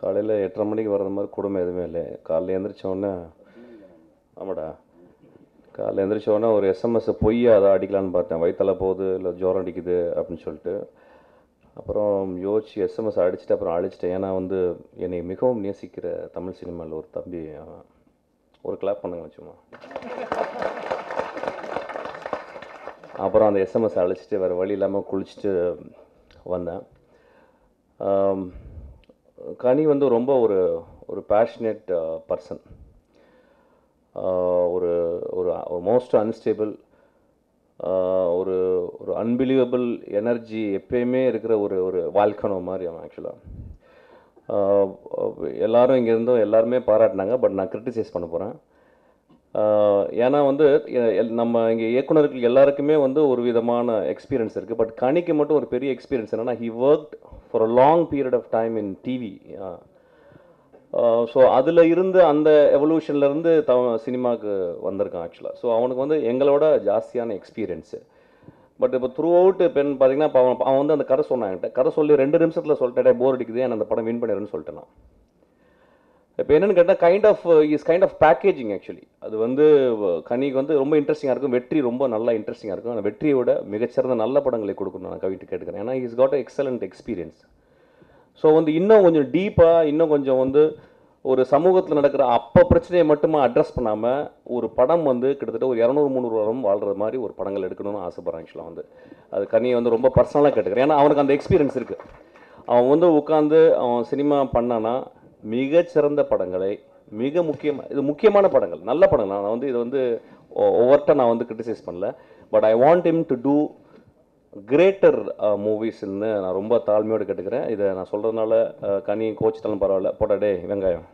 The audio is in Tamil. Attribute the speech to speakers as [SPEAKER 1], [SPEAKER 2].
[SPEAKER 1] காலையில் எட்டரை மணிக்கு வர்ற மாதிரி கொடுமை எதுவுமே இல்லை காலையில் எழுந்திரிச்சோடனே ஆமாடா. காலையில் எழுந்திரிச்சோடனே ஒரு எஸ்எம்எஸ் பொய் அதை அடிக்கலான்னு பார்த்தேன். வயிற்றால போகுது இல்லை ஜோரம் அடிக்குது அப்படின்னு சொல்லிட்டு. அப்புறம் யோசிச்சு எஸ்எம்எஸ் அடிச்சுட்டு அப்புறம் அழிச்சிட்டேன். ஏன்னா வந்து என்னை மிகவும் நேசிக்கிற தமிழ் சினிமாவில் ஒரு தம்பி ஒரு கிளாப் பண்ணுங்க சும்மா. அப்புறம் அந்த எஸ்எம்எஸ் அழைச்சிட்டு வேறு வழி இல்லாமல் குளிச்சுட்டு வந்தேன். கனி வந்து ரொம்ப ஒரு ஒரு பேஷனேட் பர்சன் uh, uh, ஒரு ஒரு மோஸ்ட் அன்ஸ்டேபிள் uh, ஒரு ஒரு அன்பிலீவபிள் எனர்ஜி எப்பயுமே இருக்கிற ஒரு ஒரு வால்கனோ மாதிரி அவன் ஆக்சுவலாக எல்லாரும் இங்கே இருந்தும் எல்லாருமே பாராட்டினாங்க பட் நான் கிரிட்டிசைஸ் பண்ண போகிறேன் ஏன்னா வந்து நம்ம இங்கே இயக்குனர்கள் எல்லாருக்குமே வந்து ஒரு விதமான எக்ஸ்பீரியன்ஸ் இருக்குது பட் கனிக்கு மட்டும் ஒரு பெரிய எக்ஸ்பீரியன்ஸ் என்னென்னா he work for a long period of time in TV so அதில் இருந்து அந்த எவல்யூஷன்லேருந்து த சினிமாவுக்கு வந்திருக்கான் ஆக்சுவலாக ஸோ அவனுக்கு வந்து எங்களோட ஜாஸ்தியான எக்ஸ்பீரியன்ஸு பட் இப்போ த்ரூ அவுட் இப்போ பார்த்தீங்கன்னா இப்போ அவன் அவன் வந்து அந்த கதை சொன்னான் என்கிட்ட. கதை சொல்லி ரெண்டு நிமிஷத்தில் சொல்லிட்டேன் போர் அடிக்குது நான் அந்த படம் வின் பண்ணிடுன்னு சொல்லிட்டேன் நான். இப்போ என்னென்னு கேட்டால் kind of is kind of packaging actually அது வந்து கனிக்கு வந்து ரொம்ப இன்ட்ரெஸ்டிங்காக இருக்கும். வெற்றி ரொம்ப நல்லா இன்ட்ரெஸ்டிங்காக இருக்கும். ஆனால் வெற்றியோட மிகச்சிறந்த நல்ல படங்களை கொடுக்கணும் நான் கவிட்டு கேட்டுக்கிறேன். ஏன்னா is got excellent experience so வந்து இன்னும் கொஞ்சம் டீப்பாக இன்னும் கொஞ்சம் வந்து ஒரு சமூகத்தில் நடக்கிற அப்போ பிரச்சனையை மட்டுமே அட்ரஸ் பண்ணாமல் ஒரு படம் வந்து கிட்டத்தட்ட ஒரு இரநூறு முந்நூறு வாரம் வாழ்கிற மாதிரி ஒரு படங்கள் எடுக்கணும்னு ஆசைப்பட்றேன் ஆக்சுவலாக வந்து. அது கனியை வந்து ரொம்ப பர்சனலாக கேட்டுக்கிறேன். ஏன்னா அவனுக்கு அந்த எக்ஸ்பீரியன்ஸ் இருக்குது அவன் வந்து உட்காந்து அவன் சினிமா பண்ணான்னா மிகச்சிறந்த படங்களை மிக முக்கியமாக இது முக்கியமான படங்கள் நல்ல படங்கள். நான் வந்து இது வந்து ஒவ்வொருட்ட நான் வந்து கிரிட்டிசைஸ் பண்ணல. But I want him to do greater மூவிஸ்ன்னு நான் ரொம்ப தாழ்மையோடு கேட்டுக்கிறேன். இதை நான் சொல்கிறதுனால uh, கனி கோச்சிட்டாலும் பரவாயில்ல. போட்டா வெங்காயம்.